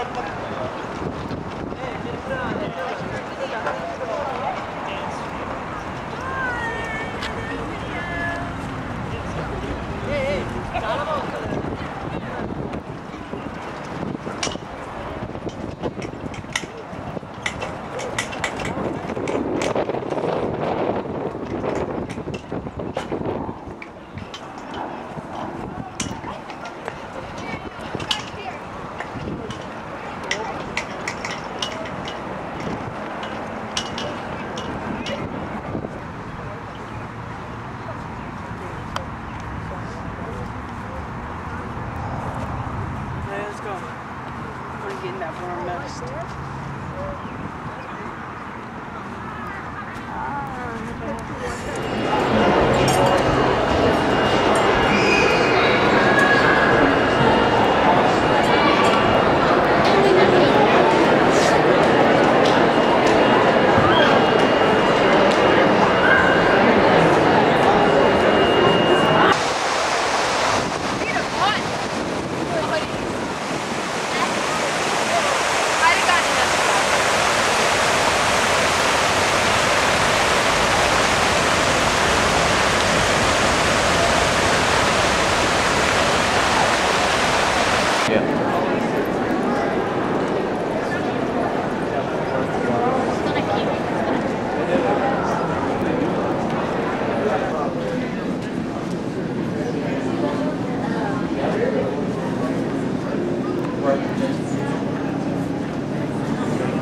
Okay, We're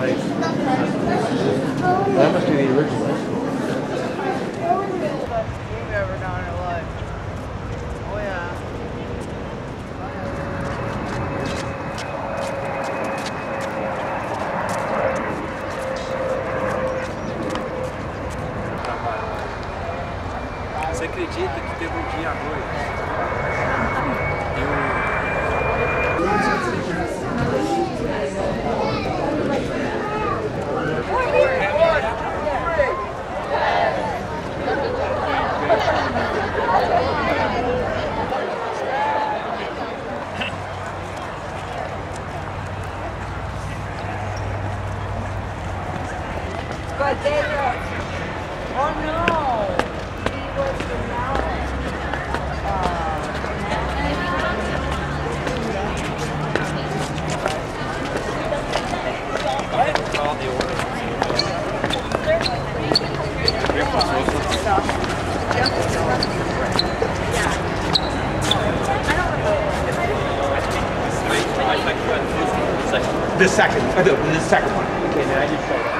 like, that must be the original. Você acredita que teve um dia à noite? Eu... the mountain. Call the order. The second, uh, the, the second one. Okay, now you show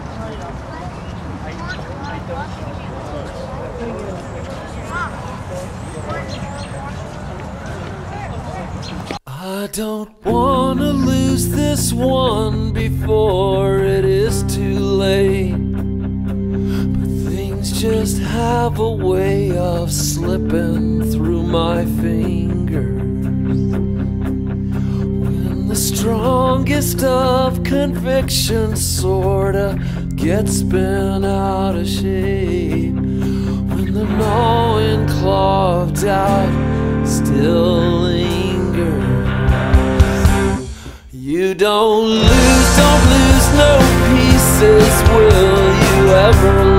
I don't wanna lose this one before it is too late. But things just have a way of slipping through my fingers. The strongest of conviction sorta gets bent out of shape. When the gnawing claw of doubt still lingers. You don't lose, don't lose no pieces, will you ever